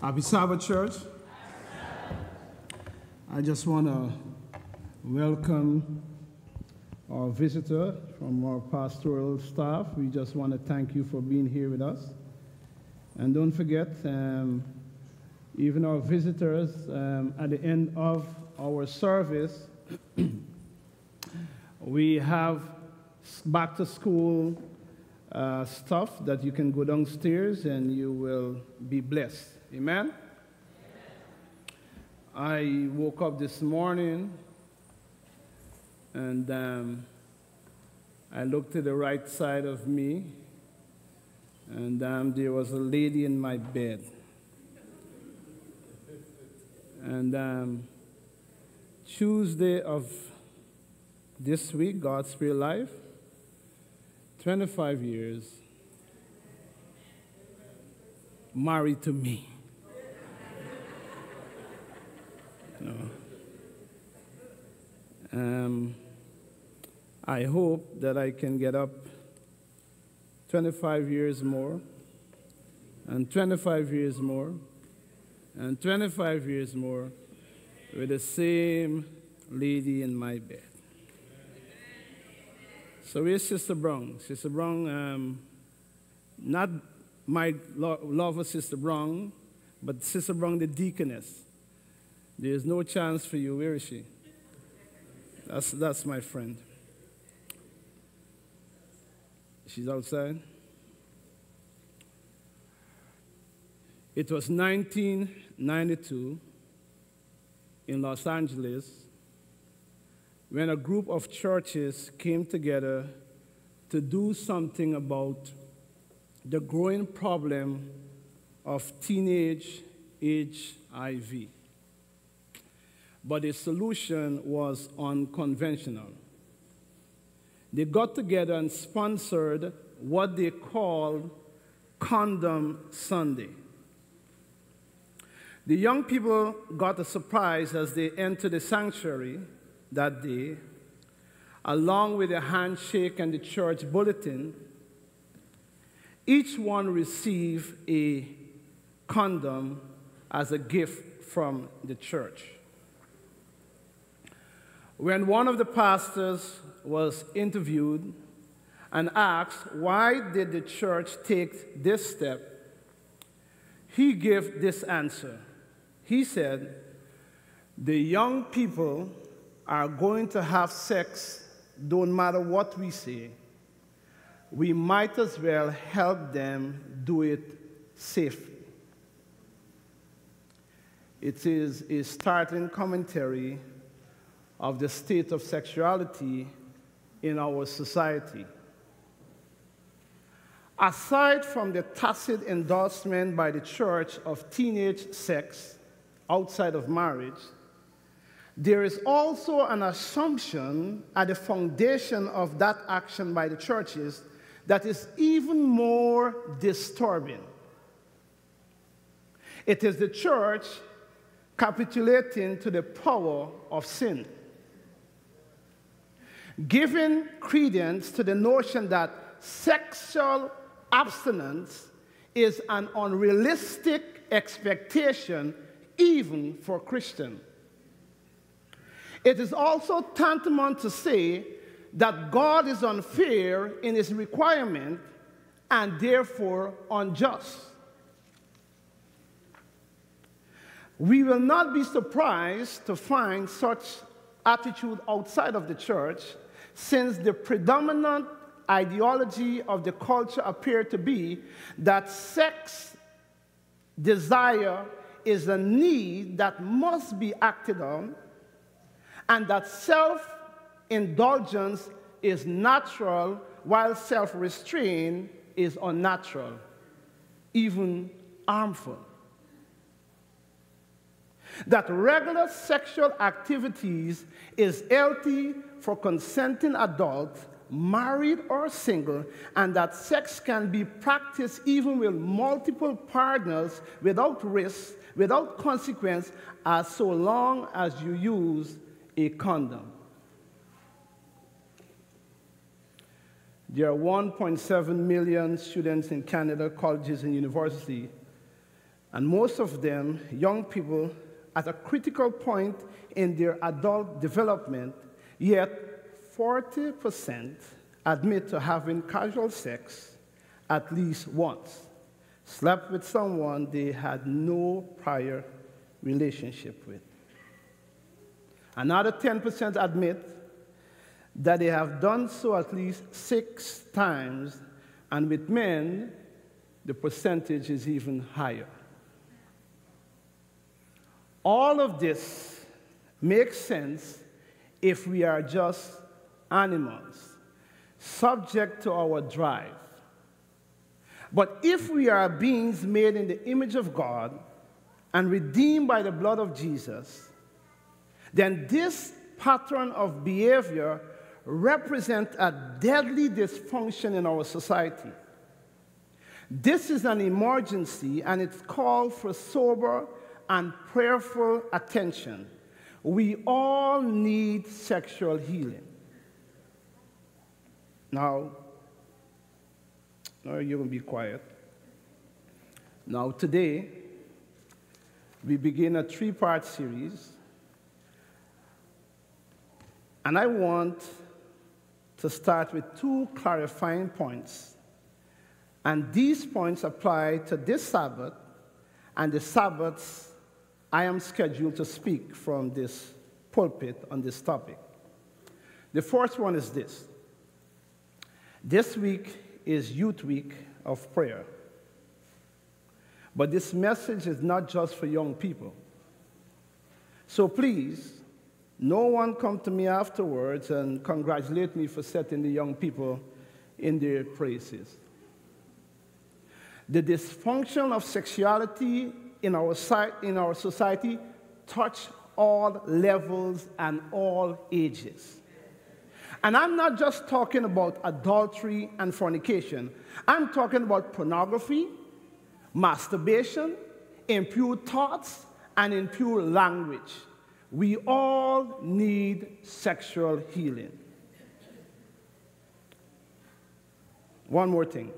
Happy Sabbath, church. I just want to welcome our visitor from our pastoral staff. We just want to thank you for being here with us. And don't forget, um, even our visitors, um, at the end of our service, we have back to school uh, stuff that you can go downstairs and you will be blessed. Amen? I woke up this morning and um, I looked to the right side of me, and um, there was a lady in my bed. And um, Tuesday of this week, God's Spirit Life, 25 years, married to me. No. Um, I hope that I can get up 25 years more, and 25 years more, and 25 years more with the same lady in my bed. So where's Sister Brown? Sister Brown, um, not my lo- lover, Sister Brown, but Sister Brown, the deaconess. There's no chance for you. Where is she? That's, that's my friend. She's outside. It was 1992 in Los Angeles when a group of churches came together to do something about the growing problem of teenage HIV but the solution was unconventional. They got together and sponsored what they called Condom Sunday. The young people got a surprise as they entered the sanctuary that day, along with a handshake and the church bulletin. Each one received a condom as a gift from the church. When one of the pastors was interviewed and asked why did the church take this step, he gave this answer. He said, "The young people are going to have sex don't matter what we say. We might as well help them do it safely." It is a startling commentary of the state of sexuality in our society. Aside from the tacit endorsement by the church of teenage sex outside of marriage, there is also an assumption at the foundation of that action by the churches that is even more disturbing. It is the church capitulating to the power of sin giving credence to the notion that sexual abstinence is an unrealistic expectation even for Christians. It is also tantamount to say that God is unfair in his requirement and therefore unjust. We will not be surprised to find such attitude outside of the church since the predominant ideology of the culture appeared to be that sex desire is a need that must be acted on, and that self indulgence is natural while self restraint is unnatural, even harmful. That regular sexual activities is healthy for consenting adults, married or single, and that sex can be practiced even with multiple partners without risk, without consequence, as so long as you use a condom. There are 1.7 million students in Canada, colleges and universities, and most of them young people at a critical point in their adult development, yet 40% admit to having casual sex at least once, slept with someone they had no prior relationship with. Another 10% admit that they have done so at least six times, and with men, the percentage is even higher. All of this makes sense if we are just animals, subject to our drive. But if we are beings made in the image of God and redeemed by the blood of Jesus, then this pattern of behavior represents a deadly dysfunction in our society. This is an emergency and it's called for sober and prayerful attention. We all need sexual healing. Now, now you're going to be quiet. Now, today, we begin a three part series. And I want to start with two clarifying points. And these points apply to this Sabbath and the Sabbaths I am scheduled to speak from this pulpit on this topic. The first one is this this week is Youth Week of Prayer. But this message is not just for young people. So please, no one come to me afterwards and congratulate me for setting the young people in their places. The dysfunction of sexuality in our, in our society touch all levels and all ages. And I'm not just talking about adultery and fornication. I'm talking about pornography, masturbation, impure thoughts, and impure language. We all need sexual healing. One more thing.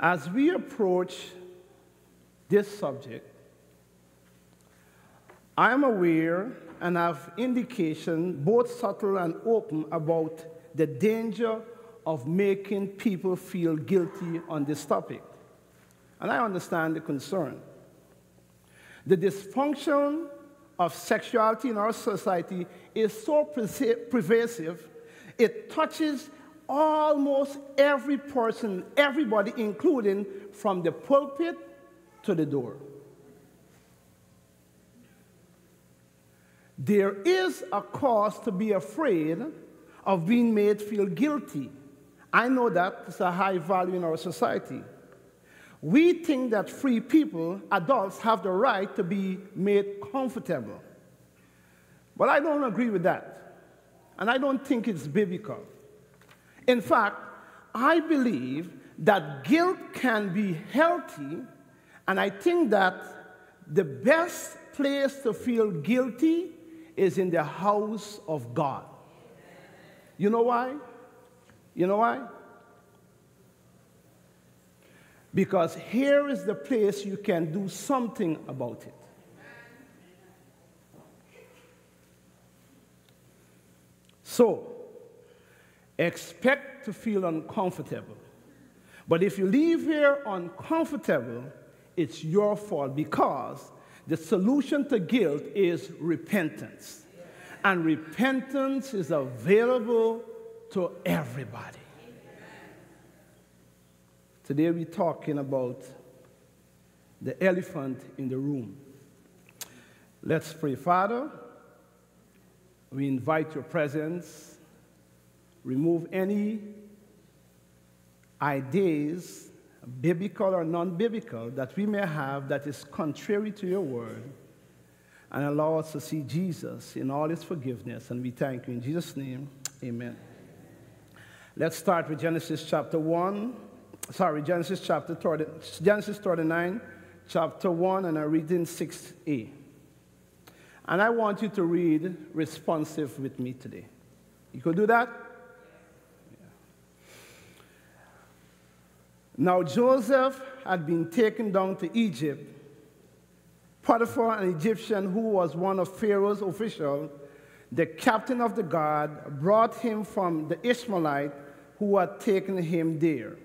As we approach this subject, I am aware and have indication, both subtle and open, about the danger of making people feel guilty on this topic. And I understand the concern. The dysfunction of sexuality in our society is so pervasive, it touches almost every person, everybody, including from the pulpit to the door. There is a cause to be afraid of being made feel guilty. I know that it's a high value in our society. We think that free people, adults, have the right to be made comfortable. But I don't agree with that. And I don't think it's biblical. In fact, I believe that guilt can be healthy and I think that the best place to feel guilty is in the house of God. You know why? You know why? Because here is the place you can do something about it. So, expect to feel uncomfortable. But if you leave here uncomfortable, it's your fault because the solution to guilt is repentance. And repentance is available to everybody. Today we're talking about the elephant in the room. Let's pray. Father, we invite your presence. Remove any ideas biblical or non biblical, that we may have that is contrary to your word, and allow us to see Jesus in all his forgiveness. And we thank you in Jesus' name. Amen. Let's start with Genesis chapter 1. Sorry, Genesis chapter 30, Genesis 39, chapter 1, and I read in 6a. And I want you to read responsive with me today. You could do that? Now Joseph had been taken down to Egypt. Potiphar, an Egyptian who was one of Pharaoh's officials, the captain of the guard, brought him from the Ishmaelite who had taken him there.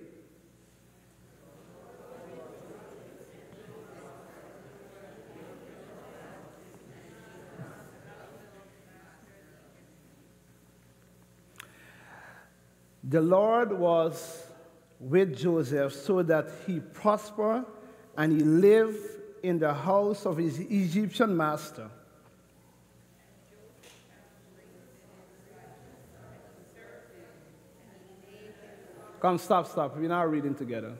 The Lord was with Joseph so that he prospered and he lived in the house of his Egyptian master. Come, stop, stop. We're not reading together.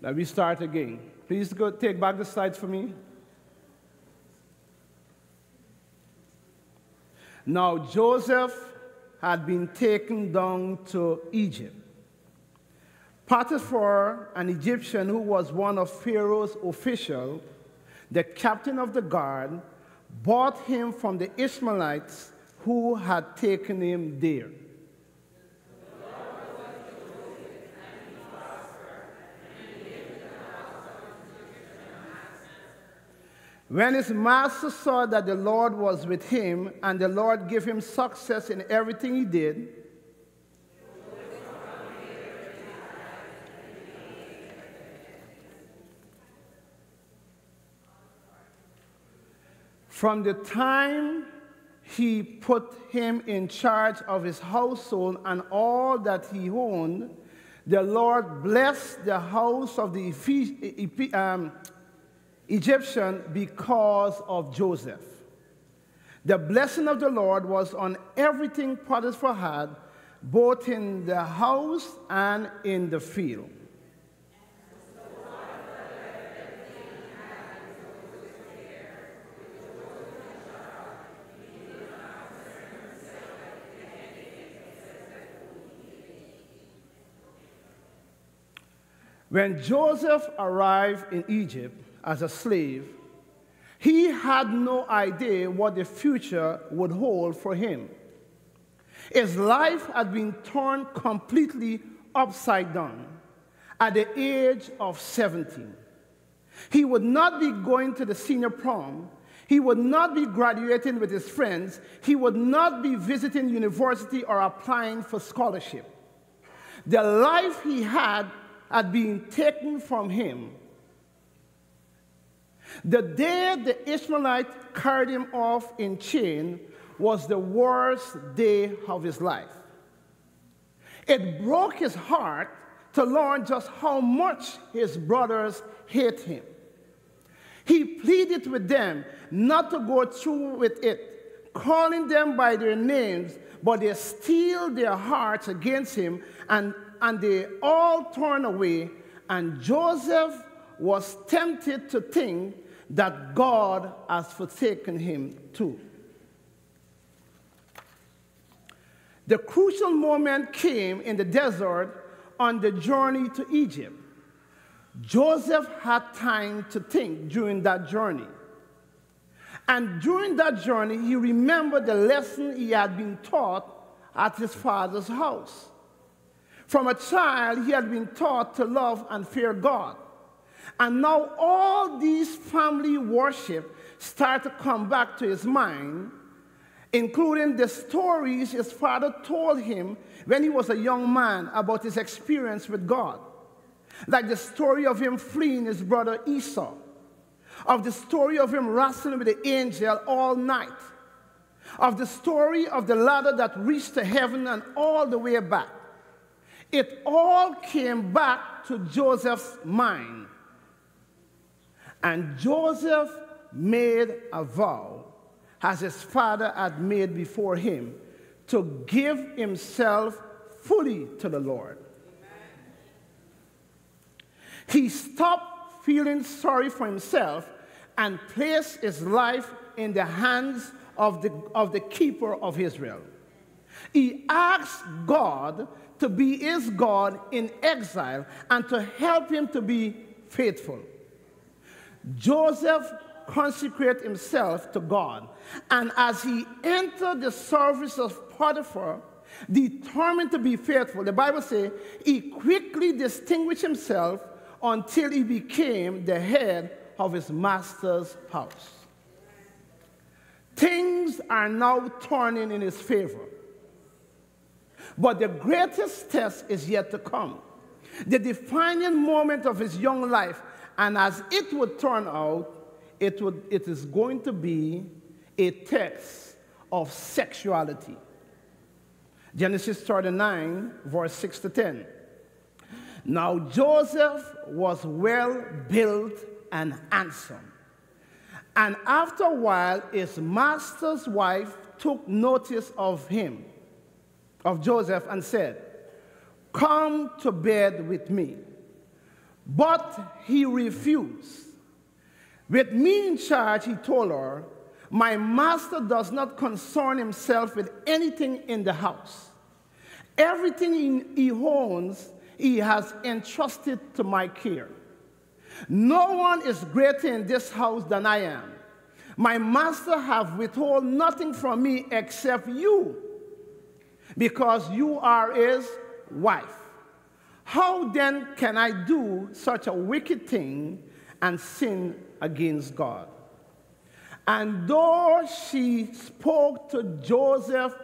Now we start again. Please go take back the slides for me. Now Joseph had been taken down to Egypt. Potiphar, an Egyptian who was one of Pharaoh's officials, the captain of the guard, bought him from the Ishmaelites who had taken him there. When his master saw that the Lord was with him and the Lord gave him success in everything he did, from the time he put him in charge of his household and all that he owned, the Lord blessed the house of the um, Egyptian because of Joseph. The blessing of the Lord was on everything Potiphar had, both in the house and in the field. When Joseph arrived in Egypt, as a slave, he had no idea what the future would hold for him. His life had been turned completely upside down at the age of 17. He would not be going to the senior prom. He would not be graduating with his friends. He would not be visiting university or applying for scholarship. The life he had had been taken from him the day the Ishmaelite carried him off in chain was the worst day of his life. It broke his heart to learn just how much his brothers hate him. He pleaded with them not to go through with it, calling them by their names, but they steeled their hearts against him, and, and they all turned away. And Joseph was tempted to think that God has forsaken him too. The crucial moment came in the desert on the journey to Egypt. Joseph had time to think during that journey. And during that journey, he remembered the lesson he had been taught at his father's house. From a child, he had been taught to love and fear God. And now all these family worship start to come back to his mind, including the stories his father told him when he was a young man about his experience with God. Like the story of him fleeing his brother Esau, of the story of him wrestling with the angel all night, of the story of the ladder that reached to heaven and all the way back. It all came back to Joseph's mind. And Joseph made a vow, as his father had made before him, to give himself fully to the Lord. He stopped feeling sorry for himself and placed his life in the hands of the, of the keeper of Israel. He asked God to be his God in exile and to help him to be faithful. Joseph consecrated himself to God, and as he entered the service of Potiphar, determined to be faithful. The Bible says he quickly distinguished himself until he became the head of his master's house. Things are now turning in his favor. But the greatest test is yet to come. The defining moment of his young life, and as it would turn out, it, would, it is going to be a test of sexuality. Genesis 39, verse 6 to 10. Now Joseph was well built and handsome. And after a while, his master's wife took notice of him, of Joseph, and said, Come to bed with me. But he refused. With me in charge, he told her, My master does not concern himself with anything in the house. Everything he owns, he has entrusted to my care. No one is greater in this house than I am. My master have withhold nothing from me except you, because you are his wife. How then can I do such a wicked thing and sin against God? And though she spoke to Joseph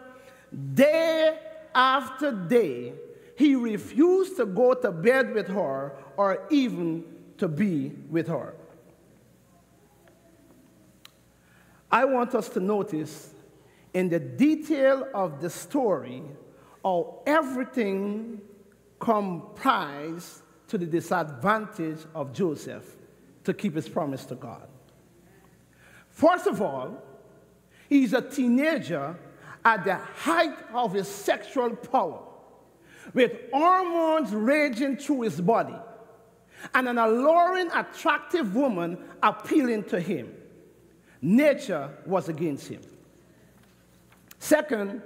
day after day, he refused to go to bed with her or even to be with her. I want us to notice in the detail of the story how everything comprised to the disadvantage of Joseph to keep his promise to God. First of all, he's a teenager at the height of his sexual power, with hormones raging through his body, and an alluring, attractive woman appealing to him. Nature was against him. Second,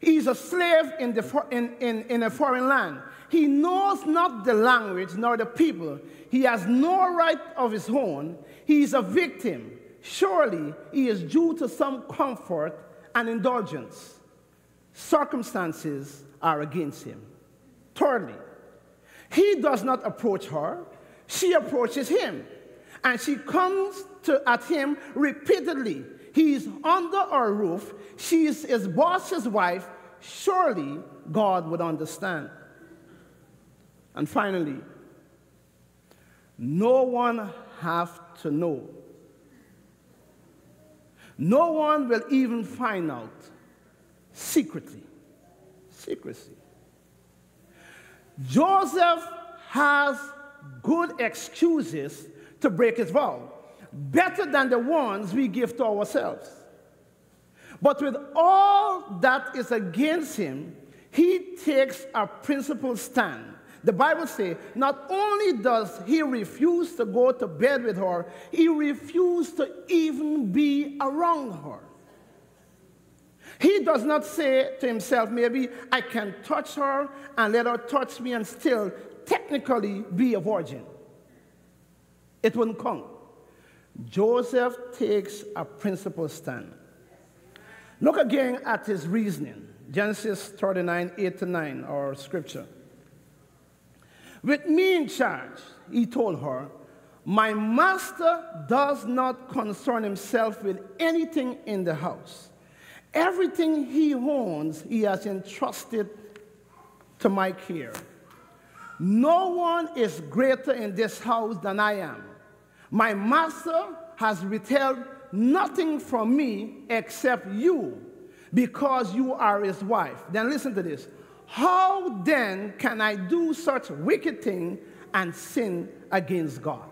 he's a slave in, the, in, in, in a foreign land. He knows not the language nor the people. He has no right of his own. He is a victim. Surely he is due to some comfort and indulgence. Circumstances are against him. Thirdly, he does not approach her, she approaches him. And she comes to, at him repeatedly. He is under our roof. She is his boss's wife. Surely God would understand. And finally, no one have to know no one will even find out secretly. Secrecy. Joseph has good excuses to break his vow, better than the ones we give to ourselves. But with all that is against him, he takes a principled stand the Bible says not only does he refuse to go to bed with her, he refused to even be around her. He does not say to himself, maybe I can touch her and let her touch me and still technically be a virgin. It wouldn't come. Joseph takes a principle stand. Look again at his reasoning Genesis 39, 8 to 9, our scripture. With me in charge, he told her, my master does not concern himself with anything in the house. Everything he owns, he has entrusted to my care. No one is greater in this house than I am. My master has withheld nothing from me except you, because you are his wife. Then listen to this. How then can I do such wicked thing and sin against God?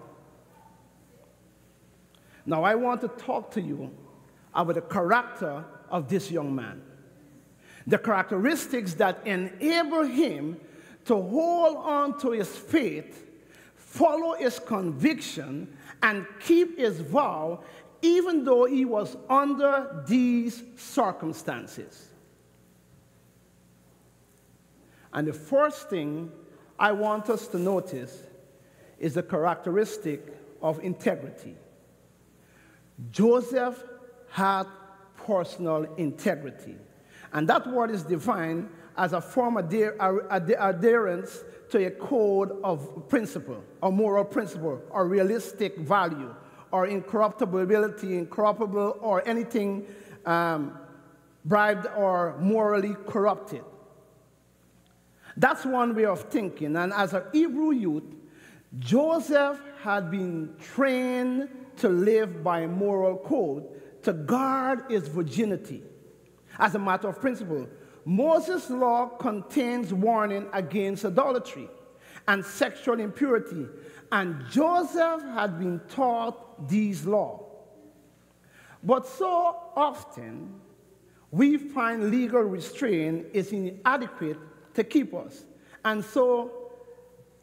Now, I want to talk to you about the character of this young man. The characteristics that enable him to hold on to his faith, follow his conviction, and keep his vow, even though he was under these circumstances. And the first thing I want us to notice is the characteristic of integrity. Joseph had personal integrity. And that word is defined as a form of adherence to a code of principle, or moral principle, or realistic value, or incorruptibility, incorruptible, or anything um, bribed or morally corrupted. That's one way of thinking. And as a Hebrew youth, Joseph had been trained to live by moral code to guard his virginity. As a matter of principle, Moses' law contains warning against idolatry and sexual impurity, and Joseph had been taught these laws. But so often, we find legal restraint is inadequate to keep us. And so,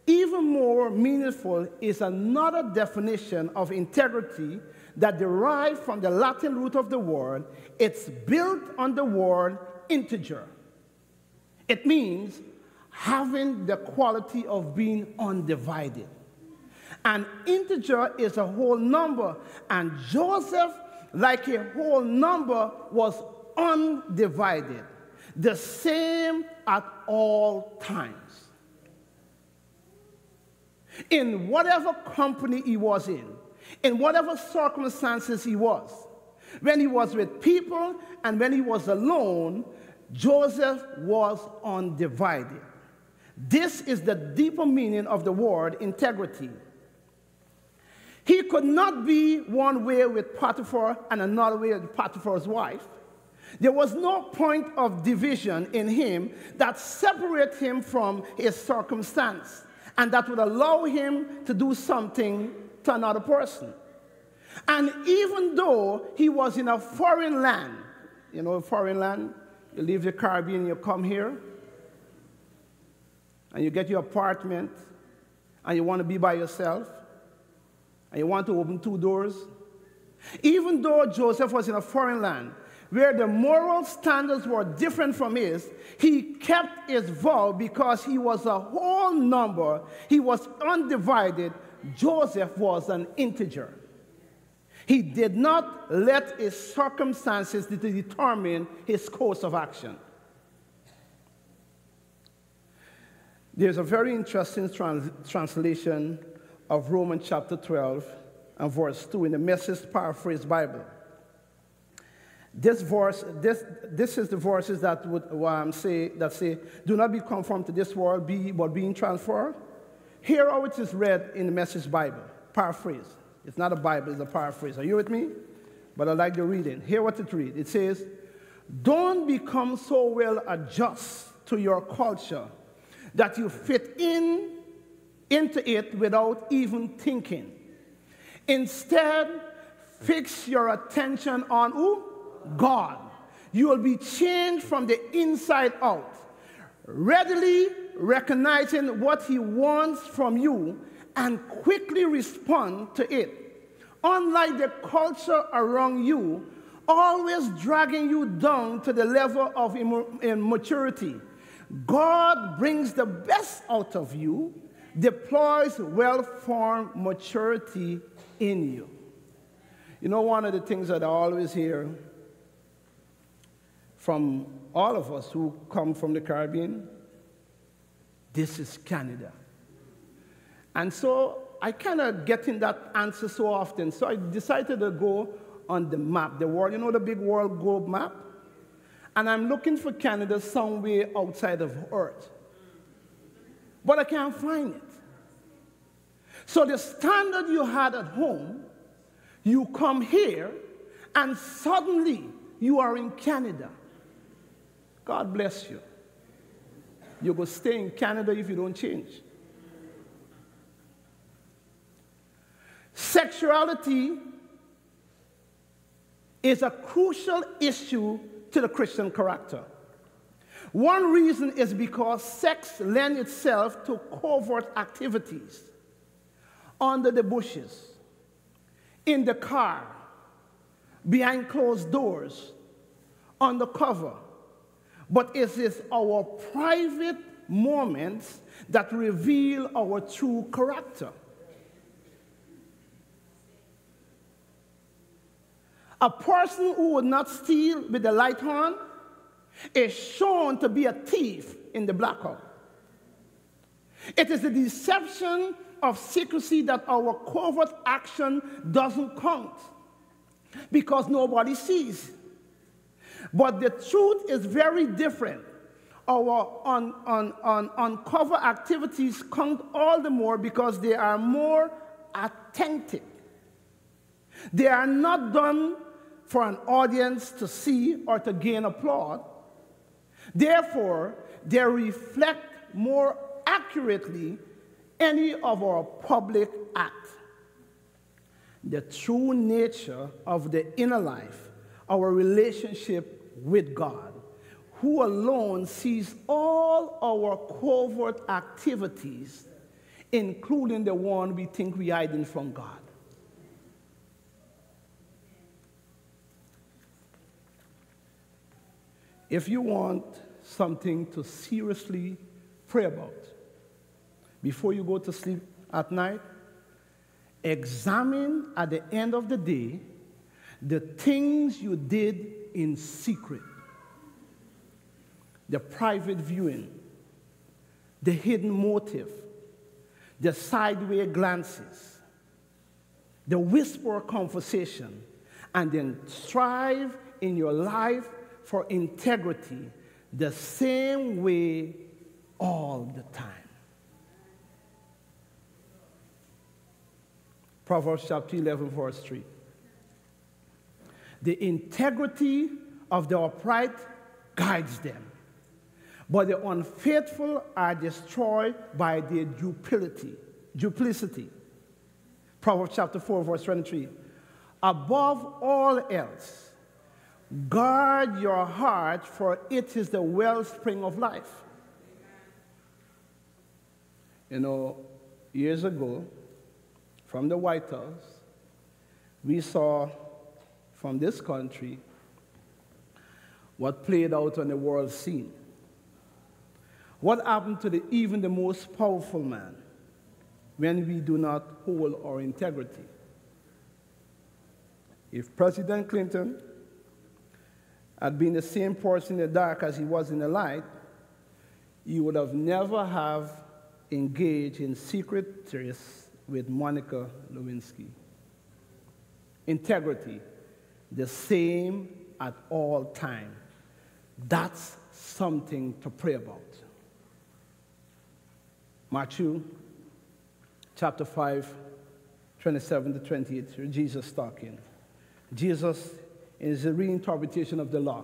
even more meaningful is another definition of integrity that derives from the Latin root of the word. It's built on the word integer. It means having the quality of being undivided. An integer is a whole number, and Joseph, like a whole number, was undivided, the same at all times. In whatever company he was in, in whatever circumstances he was, when he was with people and when he was alone, Joseph was undivided. This is the deeper meaning of the word integrity. He could not be one way with Potiphar and another way with Potiphar's wife. There was no point of division in him that separated him from his circumstance and that would allow him to do something to another person. And even though he was in a foreign land, you know, a foreign land, you leave the Caribbean, you come here, and you get your apartment, and you want to be by yourself, and you want to open two doors. Even though Joseph was in a foreign land, where the moral standards were different from his, he kept his vow because he was a whole number, he was undivided. Joseph was an integer. He did not let his circumstances determine his course of action. There's a very interesting trans translation of Romans chapter 12 and verse 2 in the Message Paraphrase Bible. This verse, this, this is the verses that would um, say that say, "Do not be conformed to this world, be but being transformed." Here, how it is read in the Message Bible, paraphrase. It's not a Bible, it's a paraphrase. Are you with me? But I like the reading. Hear what it reads. It says, Don't become so well adjusted to your culture that you fit in into it without even thinking. Instead, fix your attention on who? God. You will be changed from the inside out, readily recognizing what He wants from you and quickly respond to it. Unlike the culture around you, always dragging you down to the level of immaturity, God brings the best out of you, deploys well formed maturity in you. You know, one of the things that I always hear from all of us who come from the Caribbean this is Canada. And so I kind of getting that answer so often. So I decided to go on the map, the world, you know, the big world globe map? And I'm looking for Canada somewhere outside of Earth. But I can't find it. So the standard you had at home, you come here, and suddenly you are in Canada. God bless you. You're going to stay in Canada if you don't change. Sexuality is a crucial issue to the Christian character. One reason is because sex lends itself to covert activities under the bushes, in the car, behind closed doors, undercover. But it is our private moments that reveal our true character. A person who would not steal with the light on is shown to be a thief in the blackout. It is the deception of secrecy that our covert action doesn't count because nobody sees. But the truth is very different. Our un, un, un, uncover activities count all the more because they are more authentic. They are not done for an audience to see or to gain applause. Therefore, they reflect more accurately any of our public acts. The true nature of the inner life, our relationship with God, who alone sees all our covert activities, including the one we think we are hiding from God. If you want something to seriously pray about before you go to sleep at night, examine at the end of the day the things you did in secret, the private viewing, the hidden motive, the sideway glances, the whisper conversation, and then strive in your life for integrity the same way all the time. Proverbs chapter 11, verse 3. The integrity of the upright guides them, but the unfaithful are destroyed by their duplicity. duplicity. Proverbs chapter 4, verse 23. Above all else, Guard your heart, for it is the wellspring of life. You know, years ago, from the White House, we saw from this country what played out on the world scene. What happened to the, even the most powerful man when we do not hold our integrity? If President Clinton had been the same person in the dark as he was in the light, he would have never have engaged in secret trysts with Monica Lewinsky. Integrity, the same at all time. That's something to pray about. Matthew chapter 5, 27 to 28, Jesus talking. Jesus is a reinterpretation of the law.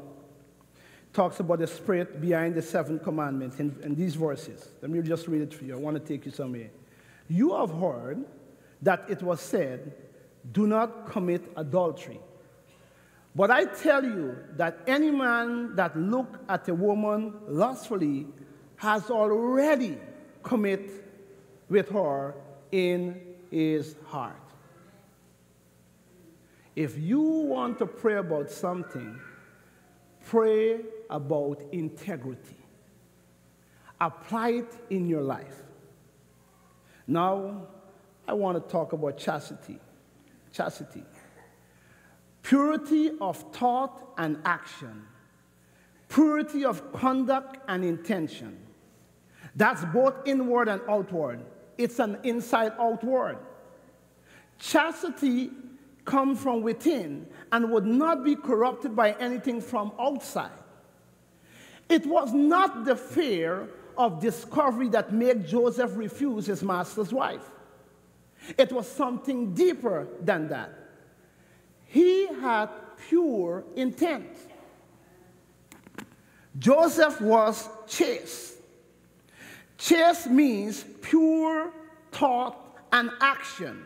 Talks about the spirit behind the seven commandments in, in these verses. Let me just read it for you. I want to take you somewhere. You have heard that it was said, Do not commit adultery. But I tell you that any man that look at a woman lustfully has already commit with her in his heart. If you want to pray about something, pray about integrity. Apply it in your life. Now, I want to talk about chastity. Chastity. Purity of thought and action. Purity of conduct and intention. That's both inward and outward. It's an inside outward. Chastity comes from within and would not be corrupted by anything from outside. It was not the fear of discovery that made Joseph refuse his master's wife. It was something deeper than that. He had pure intent. Joseph was chaste. Chaste means pure thought and action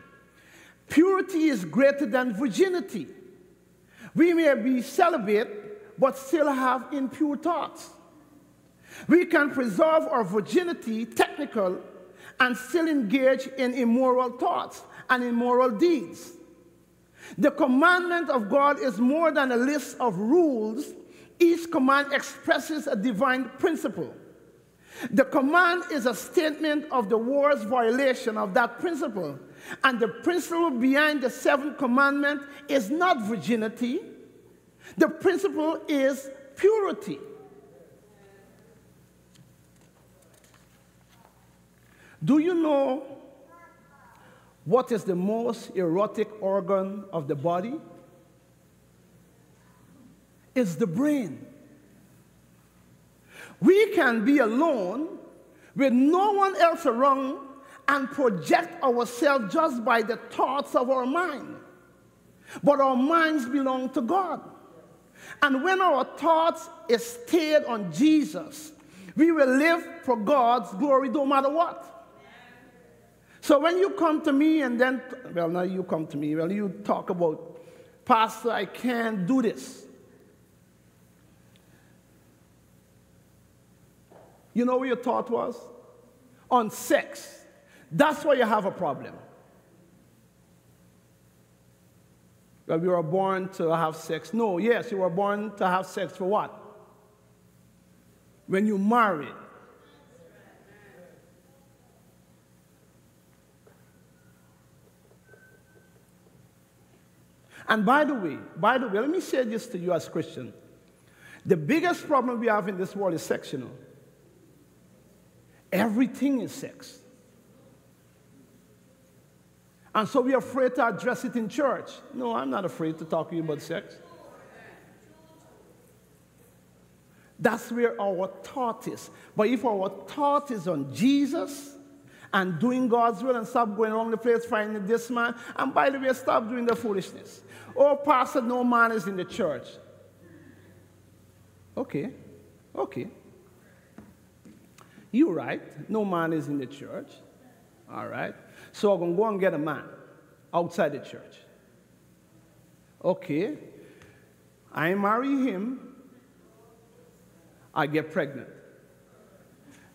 Purity is greater than virginity. We may be celibate, but still have impure thoughts. We can preserve our virginity, technical, and still engage in immoral thoughts and immoral deeds. The commandment of God is more than a list of rules, each command expresses a divine principle. The command is a statement of the world's violation of that principle. And the principle behind the seventh commandment is not virginity, the principle is purity. Do you know what is the most erotic organ of the body? It's the brain. We can be alone with no one else around and project ourselves just by the thoughts of our mind. But our minds belong to God. And when our thoughts is stayed on Jesus, we will live for God's glory no matter what. So when you come to me and then, well, now you come to me, well, you talk about, Pastor, I can't do this. You know what your thought was? On sex. That's why you have a problem. Well, you were born to have sex. No, yes, you were born to have sex for what? When you married. And by the way, by the way, let me say this to you as Christian. The biggest problem we have in this world is know. Everything is sex. And so we're afraid to address it in church. No, I'm not afraid to talk to you about sex. That's where our thought is. But if our thought is on Jesus and doing God's will and stop going around the place finding this man, and by the way, stop doing the foolishness. Oh, Pastor, no man is in the church. Okay, okay. You're right. No man is in the church. All right. So I'm going to go and get a man outside the church. Okay. I marry him. I get pregnant.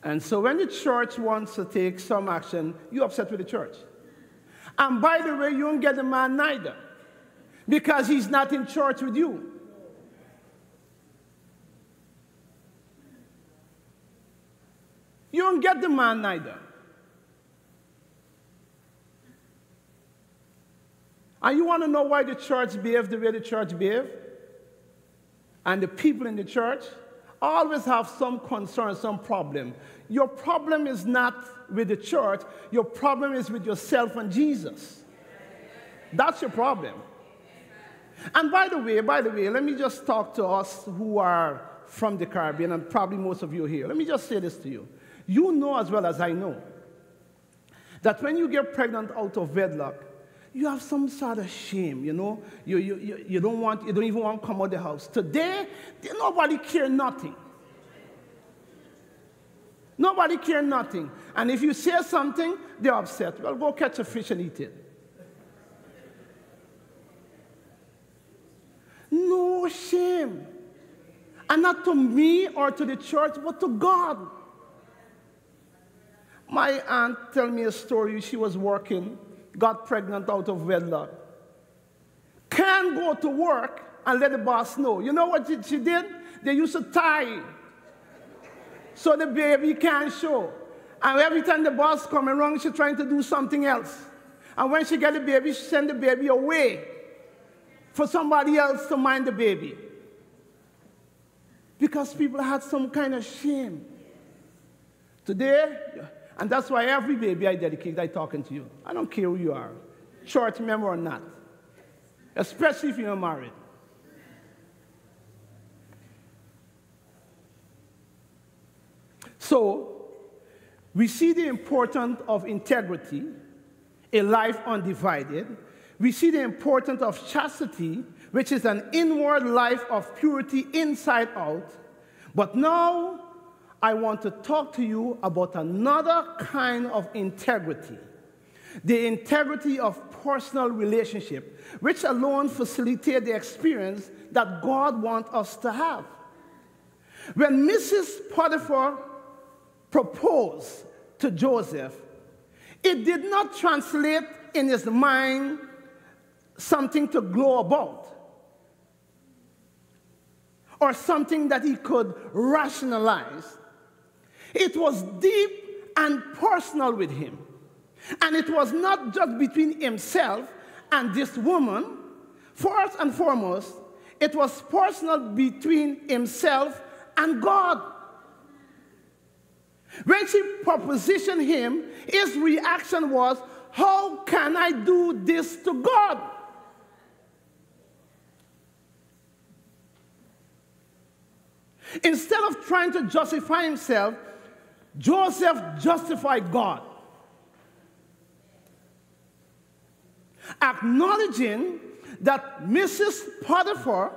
And so when the church wants to take some action, you're upset with the church. And by the way, you don't get the man neither because he's not in church with you. You don't get the man neither. And you want to know why the church behaves the way the church behaves? And the people in the church always have some concern, some problem. Your problem is not with the church, your problem is with yourself and Jesus. That's your problem. And by the way, by the way, let me just talk to us who are from the Caribbean, and probably most of you here. Let me just say this to you. You know as well as I know that when you get pregnant out of wedlock, you have some sort of shame, you know. You, you, you, you don't want, you don't even want to come out of the house. Today, nobody care nothing. Nobody care nothing. And if you say something, they're upset. Well, go catch a fish and eat it. No shame. And not to me or to the church, but to God. My aunt tell me a story. She was working, got pregnant out of wedlock. Can't go to work and let the boss know. You know what she did? They used to tie so the baby can't show. And every time the boss come around, she's trying to do something else. And when she get the baby, she send the baby away for somebody else to mind the baby. Because people had some kind of shame. Today, and that's why every baby I dedicate, I'm talking to you. I don't care who you are, church member or not, especially if you're married. So, we see the importance of integrity, a life undivided. We see the importance of chastity, which is an inward life of purity inside out. But now I want to talk to you about another kind of integrity the integrity of personal relationship, which alone facilitate the experience that God wants us to have. When Mrs. Potiphar proposed to Joseph, it did not translate in his mind something to glow about or something that he could rationalize. It was deep and personal with him. And it was not just between himself and this woman. First and foremost, it was personal between himself and God. When she propositioned him, his reaction was, How can I do this to God? Instead of trying to justify himself, Joseph justified God. Acknowledging that Mrs. Potiphar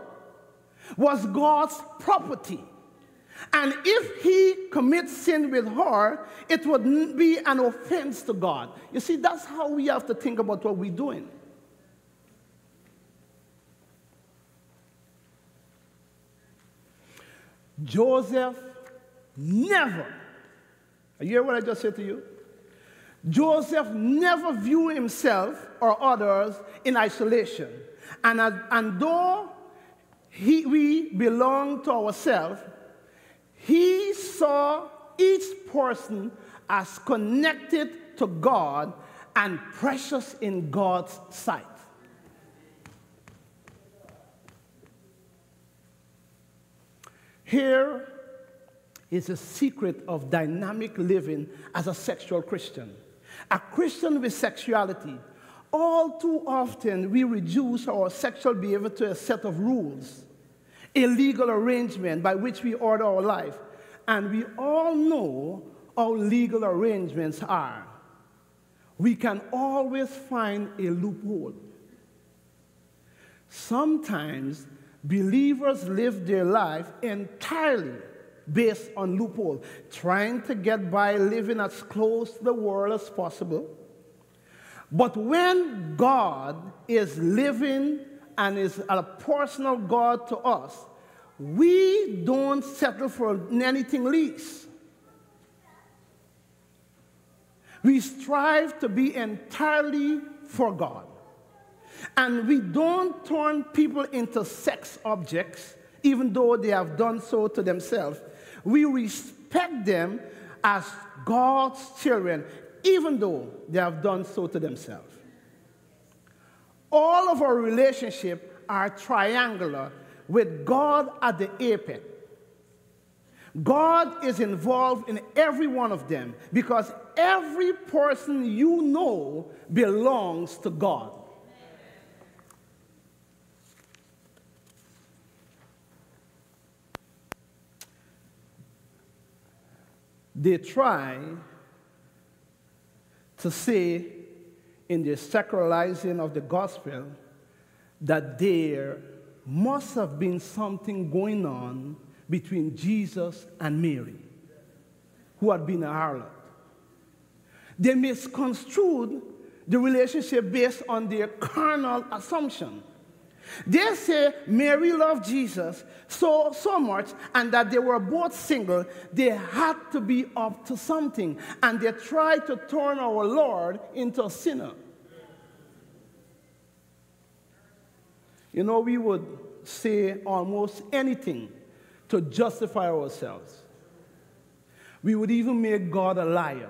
was God's property. And if he commits sin with her, it would be an offense to God. You see, that's how we have to think about what we're doing. Joseph never, you hear what I just said to you? Joseph never viewed himself or others in isolation. And, as, and though he, we belong to ourselves, he saw each person as connected to God and precious in God's sight. Here is a secret of dynamic living as a sexual Christian. A Christian with sexuality. All too often, we reduce our sexual behavior to a set of rules, a legal arrangement by which we order our life. And we all know how legal arrangements are. We can always find a loophole. Sometimes believers live their life entirely based on loophole, trying to get by living as close to the world as possible. But when God is living and is a personal God to us, we don't settle for anything less. We strive to be entirely for God. And we don't turn people into sex objects, even though they have done so to themselves. We respect them as God's children, even though they have done so to themselves. All of our relationships are triangular with God at the apex. God is involved in every one of them because every person you know belongs to God. They try to say in the sacralizing of the gospel that there must have been something going on between Jesus and Mary, who had been a harlot. They misconstrued the relationship based on their carnal assumption. They say Mary loved Jesus so, so much and that they were both single, they had to be up to something. And they tried to turn our Lord into a sinner. You know, we would say almost anything to justify ourselves. We would even make God a liar.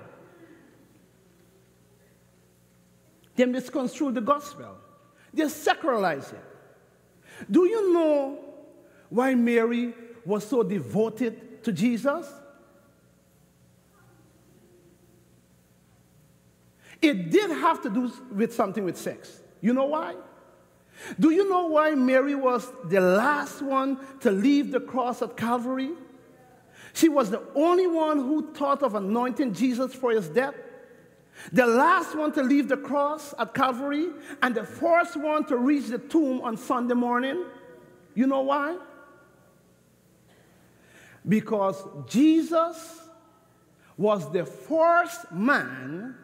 They misconstrue the gospel. They sacralize it. Do you know why Mary was so devoted to Jesus? It did have to do with something with sex. You know why? Do you know why Mary was the last one to leave the cross at Calvary? She was the only one who thought of anointing Jesus for his death. The last one to leave the cross at Calvary, and the first one to reach the tomb on Sunday morning. You know why? Because Jesus was the first man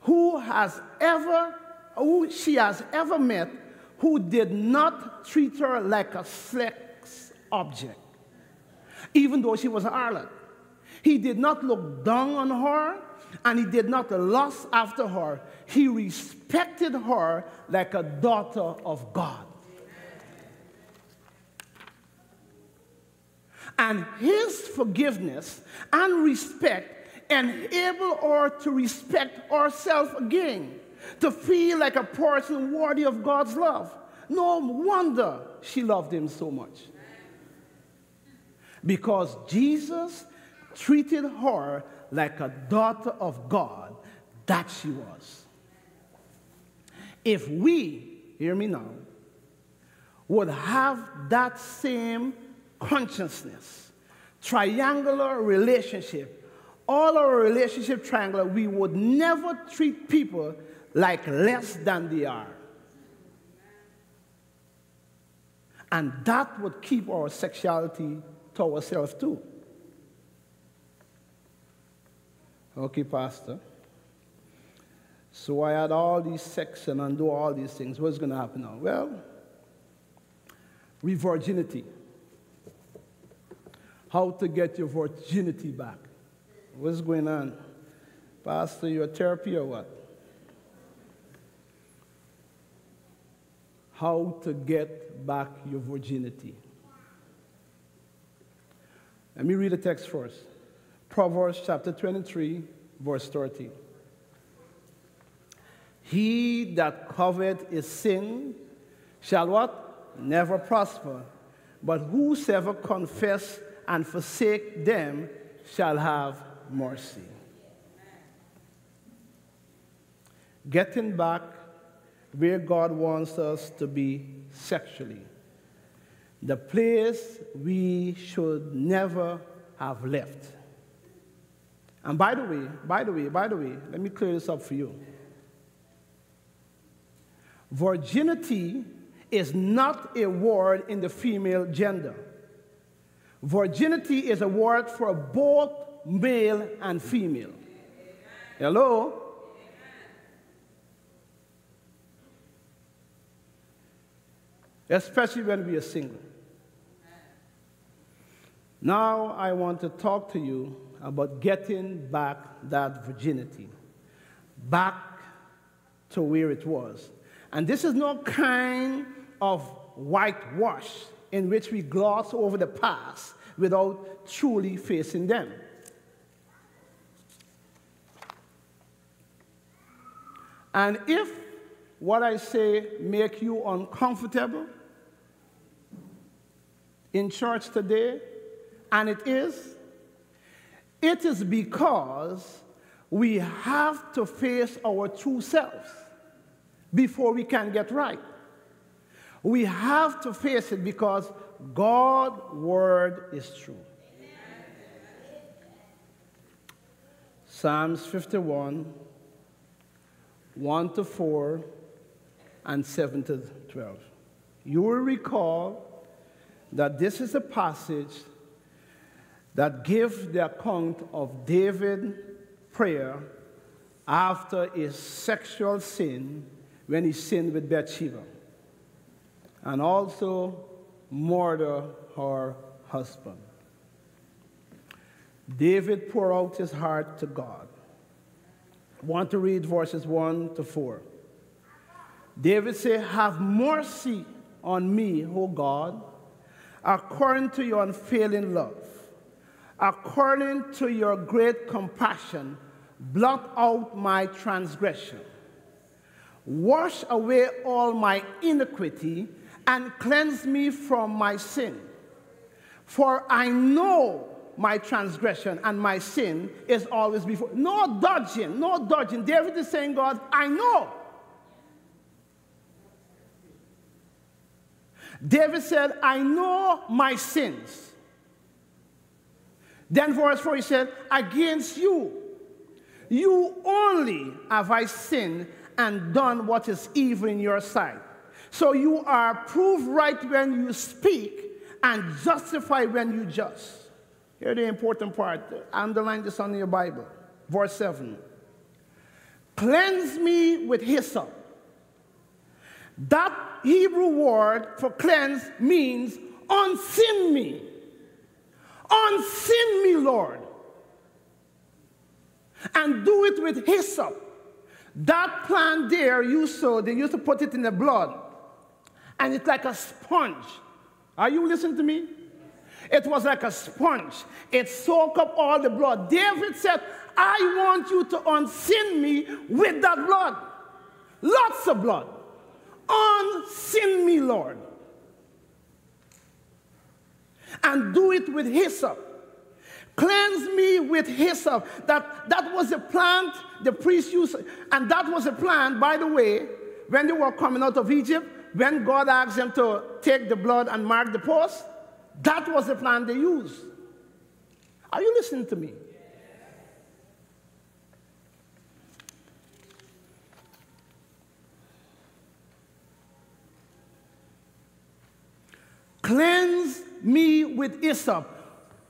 who has ever, who she has ever met, who did not treat her like a sex object, even though she was an harlot. He did not look down on her and he did not lust after her. He respected her like a daughter of God. And his forgiveness and respect enable her to respect herself again, to feel like a person worthy of God's love. No wonder she loved him so much. Because Jesus treated her like a daughter of God that she was. If we, hear me now, would have that same consciousness, triangular relationship, all our relationship triangular, we would never treat people like less than they are. And that would keep our sexuality to ourselves too. Okay, Pastor. So I had all these sections and do all these things. What's going to happen now? Well, re virginity. How to get your virginity back. What's going on? Pastor, your therapy or what? How to get back your virginity. Let me read the text first. Proverbs chapter 23, verse 30. He that covet is sin shall what? Never prosper. But whosoever confess and forsake them shall have mercy. Getting back where God wants us to be sexually. The place we should never have left. And by the way, by the way, by the way, let me clear this up for you. Virginity is not a word in the female gender. Virginity is a word for both male and female. Hello? Especially when we are single. Now I want to talk to you about getting back that virginity, back to where it was. And this is no kind of whitewash in which we gloss over the past without truly facing them. And if what I say make you uncomfortable in church today, and it is, it is because we have to face our true selves before we can get right. We have to face it because God's word is true. Psalms 51, 1 to 4, and 7 to 12. You will recall that this is a passage that give the account of David's prayer after his sexual sin when he sinned with Bathsheba and also murder her husband. David poured out his heart to God. I want to read verses 1 to 4. David said, Have mercy on me, O God, according to your unfailing love. According to your great compassion, blot out my transgression. Wash away all my iniquity and cleanse me from my sin. For I know my transgression and my sin is always before. No dodging, no dodging. David is saying, God, I know. David said, I know my sins. Then, verse 4, he said, Against you, you only have I sinned and done what is evil in your sight. So you are proved right when you speak and justified when you judge. Here the important part. Underline this on your Bible. Verse 7. Cleanse me with hyssop. That Hebrew word for cleanse means unsin me. Unsin me, Lord. And do it with hyssop. That plant there you saw, they used to put it in the blood. And it's like a sponge. Are you listening to me? It was like a sponge. It soaked up all the blood. David said, I want you to unsin me with that blood. Lots of blood. Unsin me, Lord. And do it with hyssop. Cleanse me with hyssop. That, that was a plant the priest used, and that was a plant, by the way, when they were coming out of Egypt, when God asked them to take the blood and mark the post, that was the plant they used. Are you listening to me? Cleanse me with hyssop,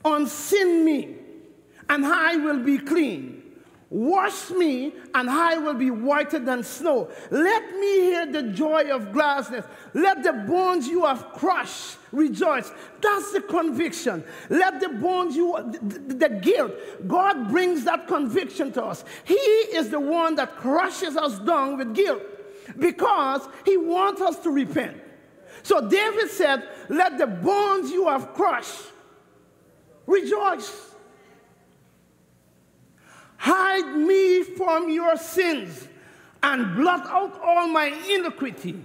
unsin me, and I will be clean. Wash me, and I will be whiter than snow. Let me hear the joy of gladness. Let the bones you have crushed rejoice. That's the conviction. Let the bones you, the, the guilt, God brings that conviction to us. He is the one that crushes us down with guilt because He wants us to repent. So David said, Let the bones you have crushed rejoice. Hide me from your sins and blot out all my iniquity.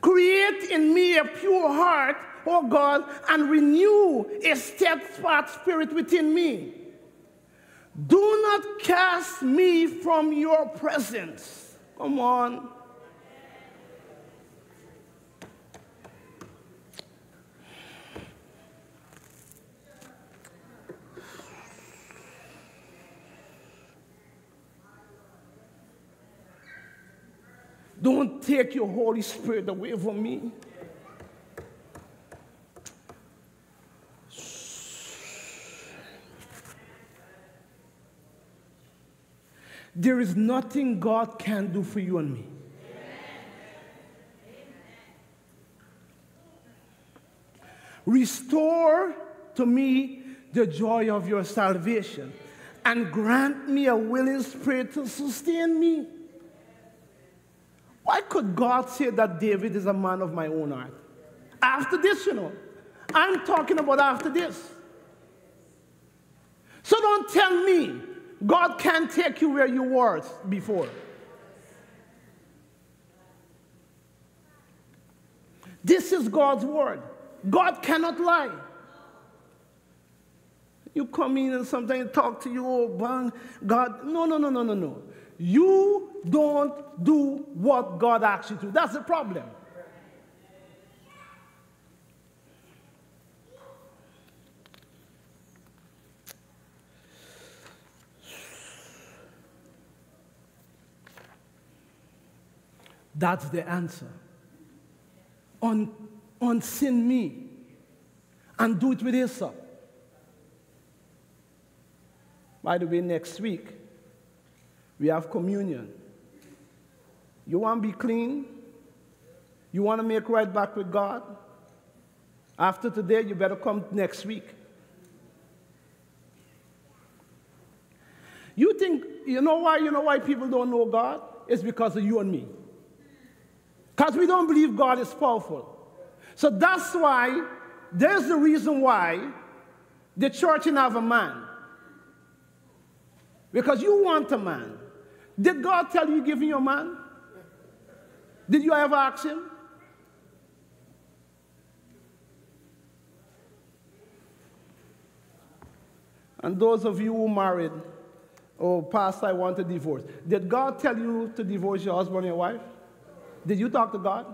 Create in me a pure heart, O God, and renew a steadfast spirit within me. Do not cast me from your presence. Come on. Don't take your Holy Spirit away from me. There is nothing God can do for you and me. Restore to me the joy of your salvation and grant me a willing spirit to sustain me. Why could God say that David is a man of my own heart? After this, you know. I'm talking about after this. So don't tell me God can't take you where you were before. This is God's word. God cannot lie. You come in and sometimes talk to you, oh, bang, God. No, no, no, no, no, no. You don't do what God asks you to. That's the problem. That's the answer. On, on sin me and do it with hyssop. By the way, next week, we have communion. You want to be clean? You want to make right back with God? After today, you better come next week. You think, you know why? You know why people don't know God? It's because of you and me. Because we don't believe God is powerful. So that's why, there's the reason why the church can have a man. Because you want a man. Did God tell you give me your man? Did you ever ask him? And those of you who married, oh, Pastor, I want a divorce. Did God tell you to divorce your husband and your wife? Did you talk to God?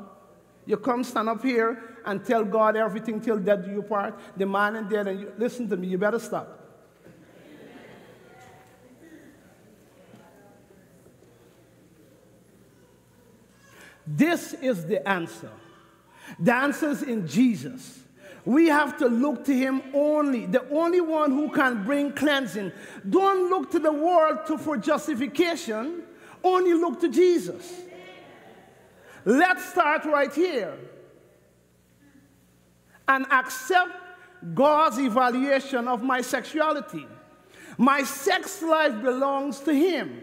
You come stand up here and tell God everything till death do you part, the man and dead, and you, listen to me, you better stop. This is the answer. The answer is in Jesus. We have to look to Him only, the only one who can bring cleansing. Don't look to the world to, for justification, only look to Jesus. Let's start right here and accept God's evaluation of my sexuality. My sex life belongs to Him.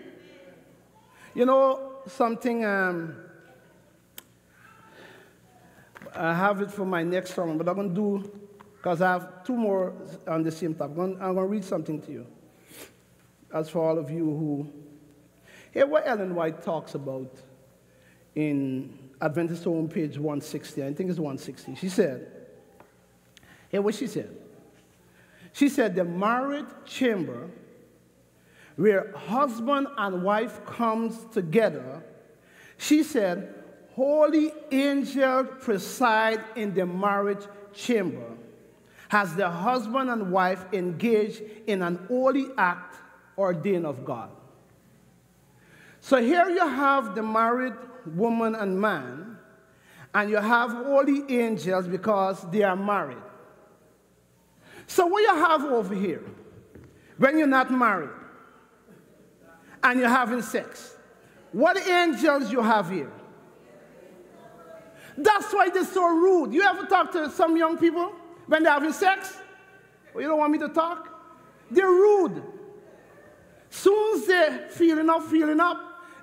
You know, something. Um, I have it for my next sermon, but I'm going to do, because I have two more on the same topic. I'm going to read something to you. As for all of you who, hear what Ellen White talks about in Adventist Home, page 160. I think it's 160. She said, hear what she said. She said, the married chamber where husband and wife comes together, she said, holy angels preside in the marriage chamber as the husband and wife engage in an holy act ordained of God. So here you have the married woman and man, and you have holy angels because they are married. So what you have over here, when you're not married and you're having sex, what angels you have here? That's why they're so rude. You ever talk to some young people when they're having sex? Well, you don't want me to talk? They're rude. Soon as they're feeling up, feeling up,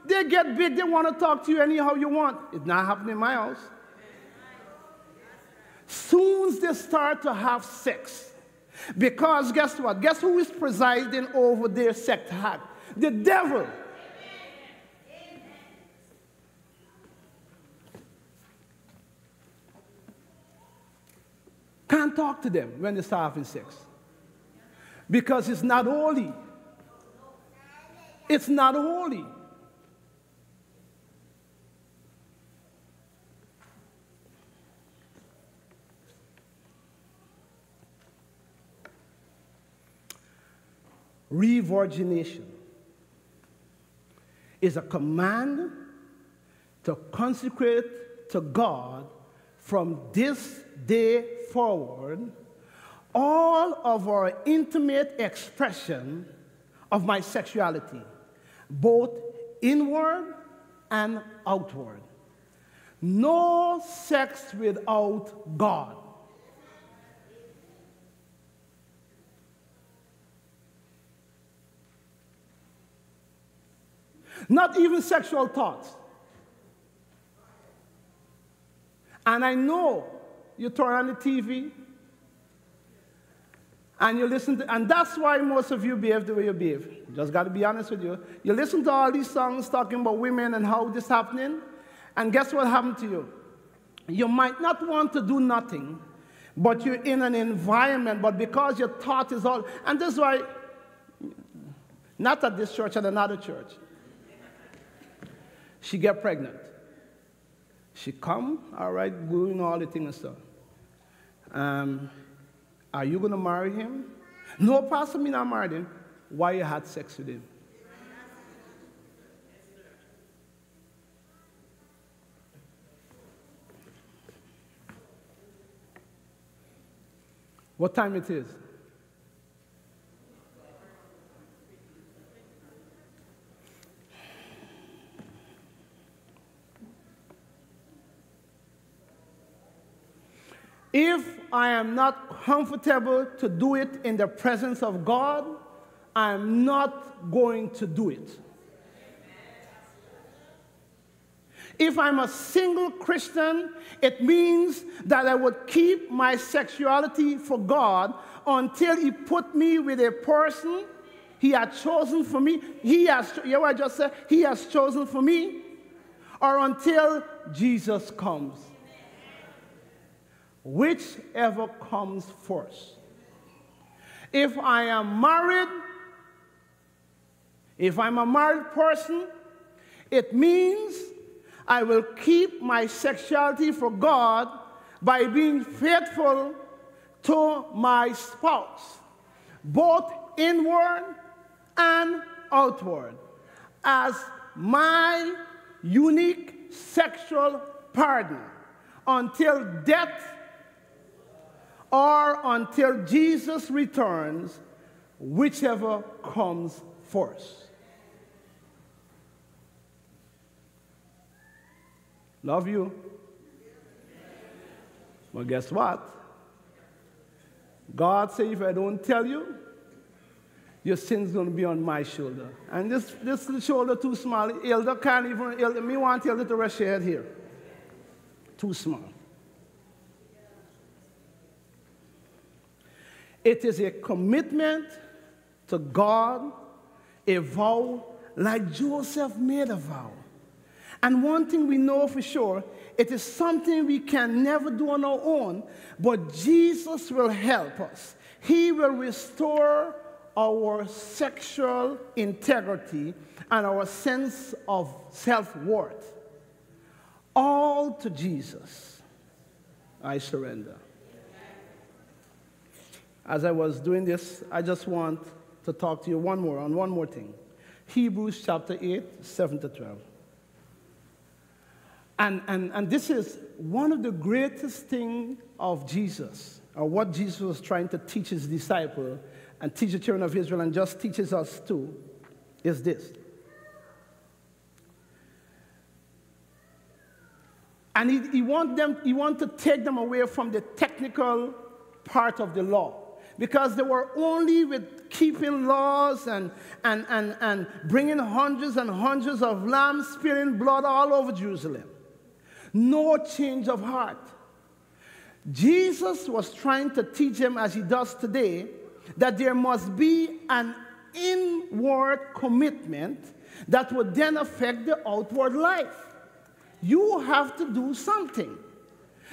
they get big, they want to talk to you anyhow you want. It's not happening in my house. Soon as they start to have sex, because guess what? Guess who is presiding over their sex act? The devil. Can't talk to them when they start having sex. Because it's not holy. It's not holy. Revirgination is a command to consecrate to God from this day forward all of our intimate expression of my sexuality, both inward and outward. No sex without God. Not even sexual thoughts. And I know you turn on the TV and you listen to, and that's why most of you behave the way you behave. Just got to be honest with you. You listen to all these songs talking about women and how this happening, and guess what happened to you? You might not want to do nothing, but you're in an environment, but because your thought is all, and that's why, not at this church, at another church, she get pregnant. She come, all right, doing all the things and stuff. Um, are you going to marry him? No, Pastor, me not married him. Why you had sex with him? What time it is? If I am not comfortable to do it in the presence of God, I'm not going to do it. If I'm a single Christian, it means that I would keep my sexuality for God until He put me with a person He had chosen for me. He has, you know what I just said? He has chosen for me, or until Jesus comes whichever comes first. If I am married, if I'm a married person, it means I will keep my sexuality for God by being faithful to my spouse, both inward and outward, as my unique sexual partner until death or until Jesus returns, whichever comes first. Love you. Well, guess what? God said, if I don't tell you, your sin's going to be on my shoulder. And this, this shoulder too small. Elder can't even, elder, me want elder to rest your head here. Too small. It is a commitment to God, a vow, like Joseph made a vow. And one thing we know for sure, it is something we can never do on our own, but Jesus will help us. He will restore our sexual integrity and our sense of self worth. All to Jesus, I surrender. As I was doing this, I just want to talk to you one more on one more thing. Hebrews chapter 8, 7 to 12. And, and, and this is one of the greatest things of Jesus, or what Jesus was trying to teach his disciple and teach the children of Israel and just teaches us too, is this. And he, he, want them, he want to take them away from the technical part of the law because they were only with keeping laws and, and, and, and bringing hundreds and hundreds of lambs spilling blood all over Jerusalem. No change of heart. Jesus was trying to teach them, as he does today, that there must be an inward commitment that would then affect the outward life. You have to do something.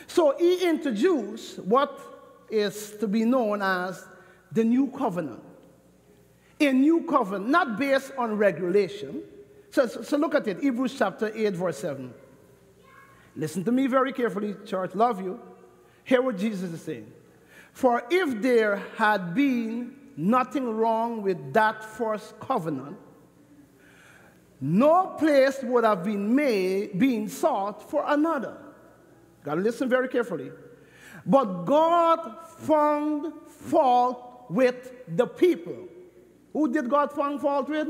So he introduced what is to be known as the new covenant. A new covenant, not based on regulation. So, so look at it Hebrews chapter 8, verse 7. Listen to me very carefully, church. Love you. Hear what Jesus is saying. For if there had been nothing wrong with that first covenant, no place would have been made, being sought for another. Got to listen very carefully. But God found fault with the people. Who did God find fault with?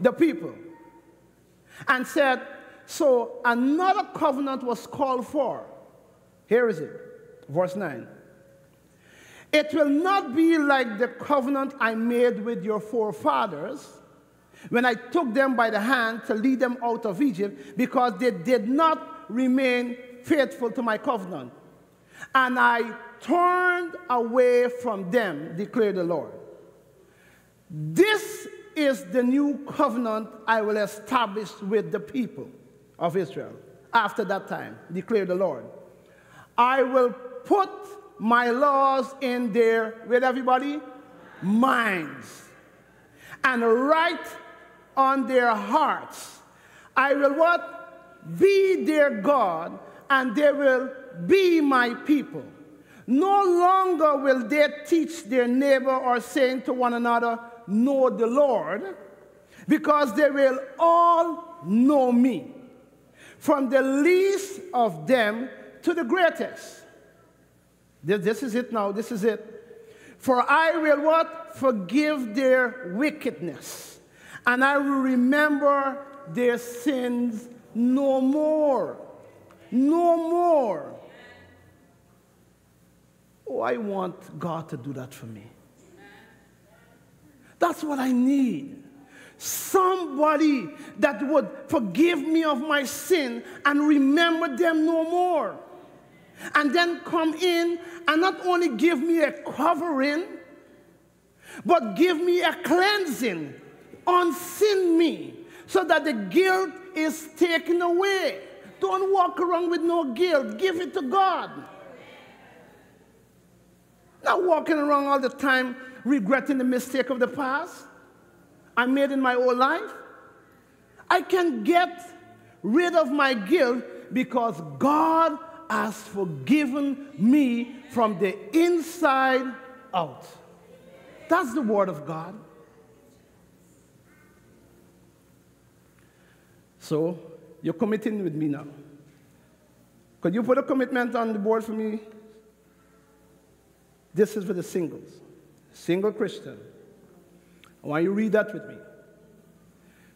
The people. And said, so another covenant was called for. Here is it, verse 9. It will not be like the covenant I made with your forefathers when I took them by the hand to lead them out of Egypt because they did not remain faithful to my covenant. And I turned away from them, declared the Lord. This is the new covenant I will establish with the people of Israel after that time, declared the Lord. I will put my laws in their, with everybody, minds, and write on their hearts. I will what? Be their God, and they will be my people. No longer will they teach their neighbor or saying to one another, Know the Lord, because they will all know me, from the least of them to the greatest. This is it now, this is it. For I will what? Forgive their wickedness, and I will remember their sins no more. No more. Oh, I want God to do that for me. That's what I need. Somebody that would forgive me of my sin and remember them no more. And then come in and not only give me a covering, but give me a cleansing, unsin me, so that the guilt is taken away. Don't walk around with no guilt. Give it to God. Not walking around all the time regretting the mistake of the past I made in my whole life. I can get rid of my guilt because God has forgiven me from the inside out. That's the Word of God. So, you're committing with me now. Could you put a commitment on the board for me? This is for the singles. Single Christian. I want you to read that with me.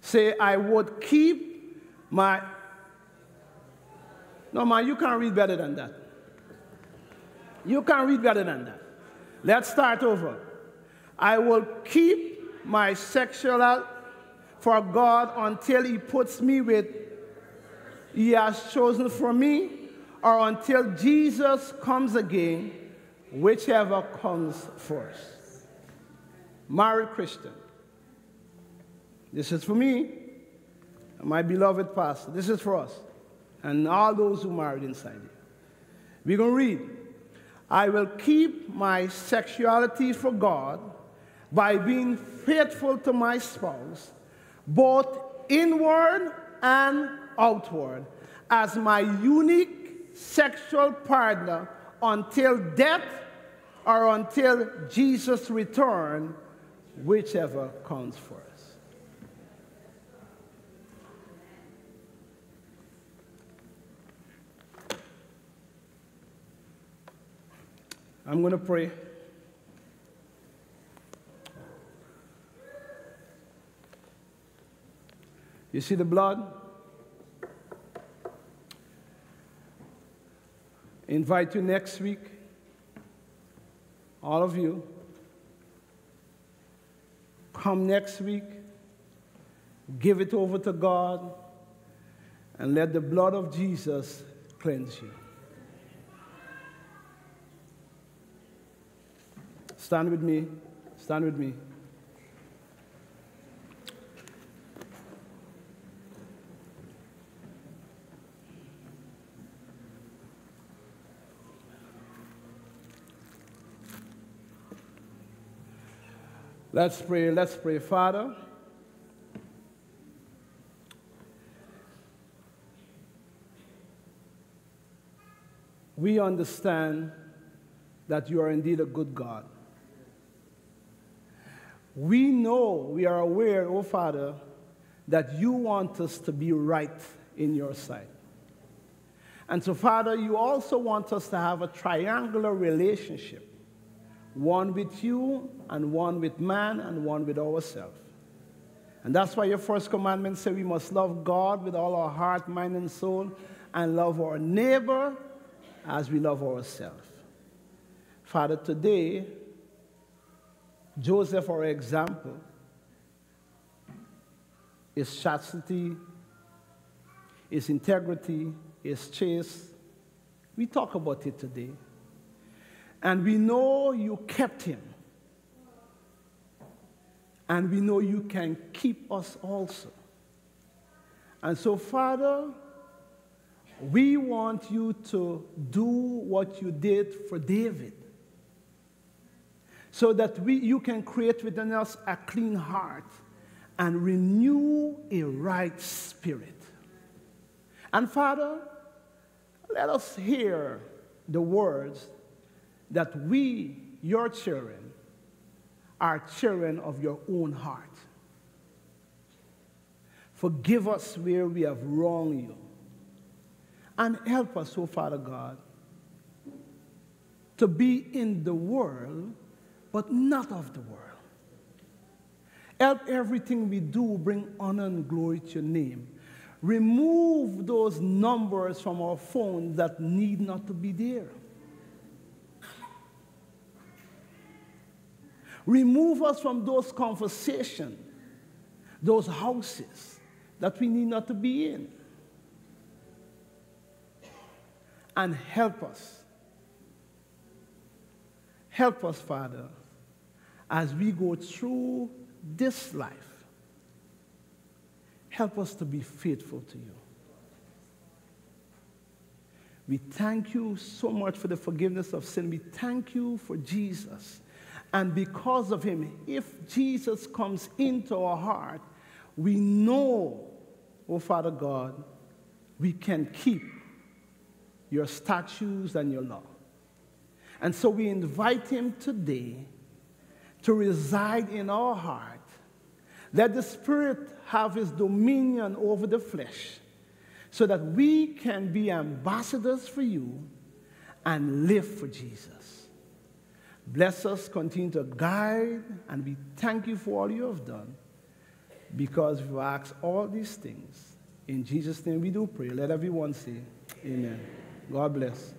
Say, I would keep my. No, man, you can't read better than that. You can't read better than that. Let's start over. I will keep my sexual for God until He puts me with He has chosen for me, or until Jesus comes again, whichever comes first. Married Christian. This is for me, my beloved pastor. This is for us, and all those who married inside here. We're going to read. I will keep my sexuality for God by being faithful to my spouse, both inward and outward, as my unique sexual partner until death or until Jesus' return, whichever comes first. I'm going to pray. You see the blood? Invite you next week, all of you. Come next week, give it over to God, and let the blood of Jesus cleanse you. Stand with me. Stand with me. Let's pray. Let's pray. Father, we understand that you are indeed a good God. We know, we are aware, oh Father, that you want us to be right in your sight. And so, Father, you also want us to have a triangular relationship one with you, and one with man, and one with ourselves. And that's why your first commandment says we must love God with all our heart, mind, and soul, and love our neighbor as we love ourselves. Father, today, Joseph, our example, is chastity, is integrity, is chaste. We talk about it today. And we know you kept him. And we know you can keep us also. And so, Father, we want you to do what you did for David so that we, you can create within us a clean heart and renew a right spirit. And Father, let us hear the words that we, your children, are children of your own heart. Forgive us where we have wronged you. And help us, oh Father God, to be in the world but not of the world. Help everything we do bring honor and glory to your name. Remove those numbers from our phones that need not to be there. Remove us from those conversations, those houses that we need not to be in. And help us. Help us, Father, as we go through this life, help us to be faithful to you. We thank you so much for the forgiveness of sin. We thank you for Jesus. And because of him, if Jesus comes into our heart, we know, oh Father God, we can keep your statutes and your law. And so we invite him today to reside in our heart. Let the Spirit have his dominion over the flesh so that we can be ambassadors for you and live for Jesus. Bless us, continue to guide, and we thank you for all you have done because we ask all these things. In Jesus' name we do pray. Let everyone say, Amen. God bless.